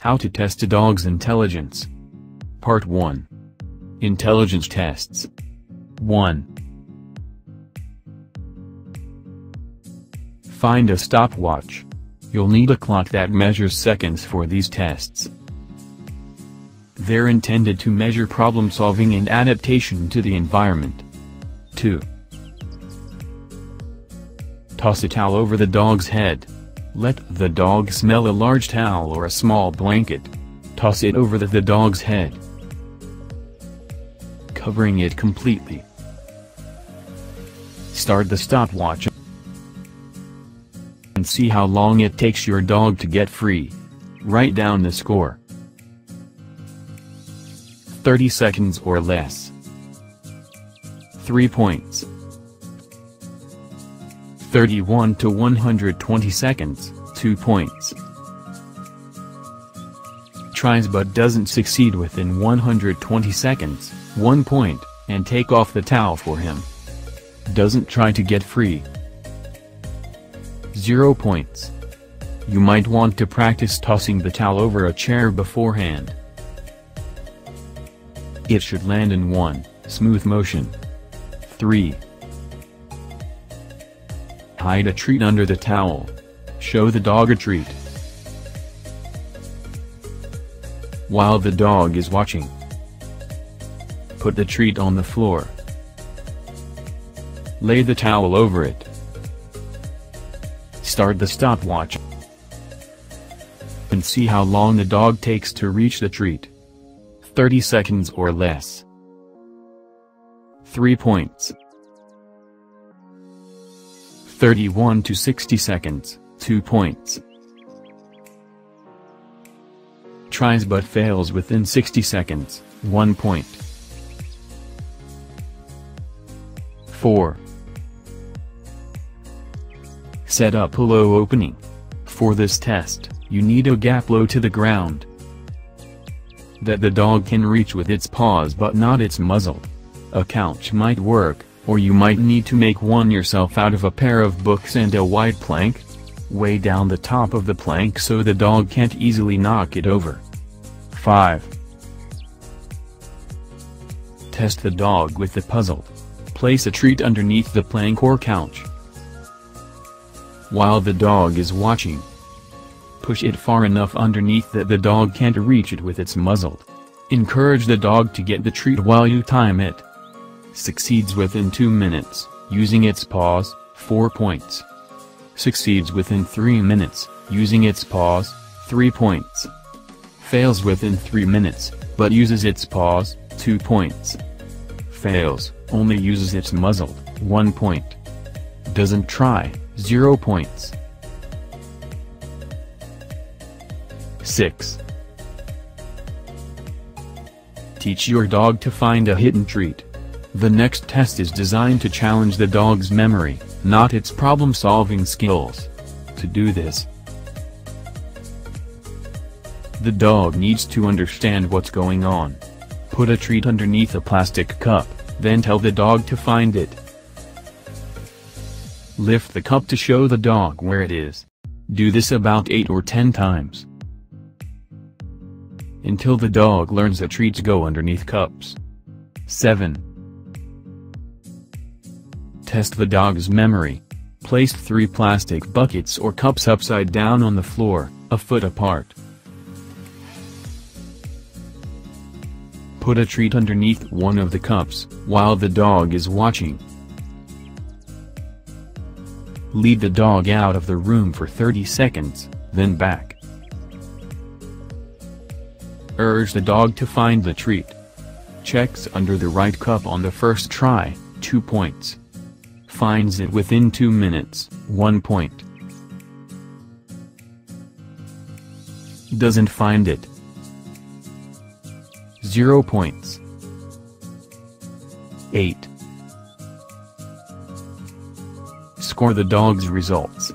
How to test a dog's intelligence. Part 1. Intelligence tests. 1. Find a stopwatch. You'll need a clock that measures seconds for these tests. They're intended to measure problem solving and adaptation to the environment. 2. Toss a towel over the dog's head. Let the dog smell a large towel or a small blanket. Toss it over the, the dog's head, covering it completely. Start the stopwatch and see how long it takes your dog to get free. Write down the score. 30 seconds or less. 3 points. 31 to 120 seconds, 2 points. Tries but doesn't succeed within 120 seconds, 1 point, and take off the towel for him. Doesn't try to get free. 0 points. You might want to practice tossing the towel over a chair beforehand. It should land in 1, smooth motion. 3. Hide a treat under the towel. Show the dog a treat. While the dog is watching. Put the treat on the floor. Lay the towel over it. Start the stopwatch. And see how long the dog takes to reach the treat. 30 seconds or less. 3 points. 31 to 60 seconds, 2 points. Tries but fails within 60 seconds, 1 point. 4. Set up a low opening. For this test, you need a gap low to the ground that the dog can reach with its paws but not its muzzle. A couch might work, or you might need to make one yourself out of a pair of books and a wide plank. Weigh down the top of the plank so the dog can't easily knock it over. 5. Test the dog with the puzzle. Place a treat underneath the plank or couch. While the dog is watching, push it far enough underneath that the dog can't reach it with its muzzle. Encourage the dog to get the treat while you time it. Succeeds within 2 minutes, using its paws, 4 points. Succeeds within 3 minutes, using its paws, 3 points. Fails within 3 minutes, but uses its paws, 2 points. Fails, only uses its muzzle, 1 point. Doesn't try, 0 points. 6. Teach your dog to find a hidden treat. The next test is designed to challenge the dog's memory, not its problem-solving skills. To do this, the dog needs to understand what's going on. Put a treat underneath a plastic cup, then tell the dog to find it. Lift the cup to show the dog where it is. Do this about 8 or 10 times. Until the dog learns that treats go underneath cups. 7. Test the dog's memory. Place three plastic buckets or cups upside down on the floor, a foot apart. Put a treat underneath one of the cups, while the dog is watching. Lead the dog out of the room for 30 seconds, then back. Urge the dog to find the treat. Checks under the right cup on the first try, 2 points. Finds it within 2 minutes, 1 point. Doesn't find it. 0 points. 8. Score the dog's results.